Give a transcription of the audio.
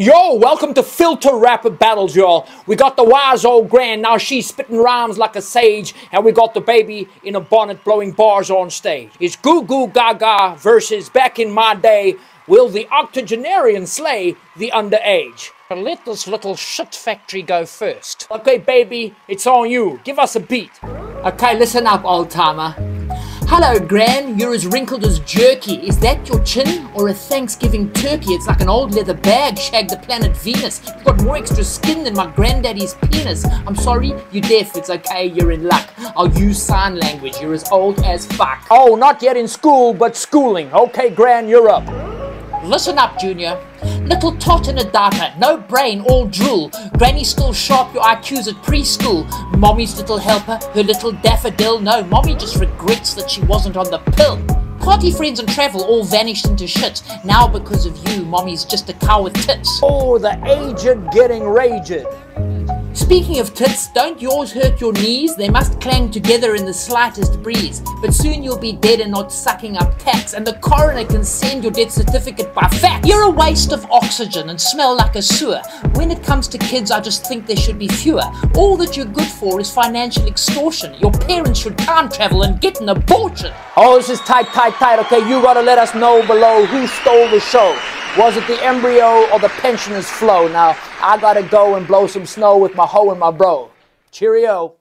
Yo, welcome to Filter Rapper Battles, y'all. We got the wise old grand, now she's spitting rhymes like a sage, and we got the baby in a bonnet blowing bars on stage. It's Goo Goo Gaga versus back in my day, will the octogenarian slay the underage? But let this little shit factory go first. Okay, baby, it's on you. Give us a beat. Okay, listen up, old timer. Hello, Gran. You're as wrinkled as jerky. Is that your chin or a Thanksgiving turkey? It's like an old leather bag shag the planet Venus. You've got more extra skin than my granddaddy's penis. I'm sorry, you're deaf. It's okay, you're in luck. I'll use sign language. You're as old as fuck. Oh, not yet in school, but schooling. Okay, Gran, you're up. Listen up, Junior. Little tot in a diaper, no brain, all drool. Granny still sharp, your IQ's at preschool. Mommy's little helper, her little daffodil. No, mommy just regrets that she wasn't on the pill. Party friends and travel all vanished into shit. Now because of you, mommy's just a cow with tits. Oh, the aged getting raged. Speaking of tits, don't yours hurt your knees? They must clang together in the slightest breeze. But soon you'll be dead and not sucking up tax, and the coroner can send your death certificate by fax. You're a waste of oxygen and smell like a sewer. When it comes to kids, I just think there should be fewer. All that you're good for is financial extortion. Your parents should time travel and get an abortion. Oh, this is tight, tight, tight. Okay, you gotta let us know below who stole the show. Was it the embryo or the pensioner's flow? Now, I gotta go and blow some snow with my hoe and my bro. Cheerio.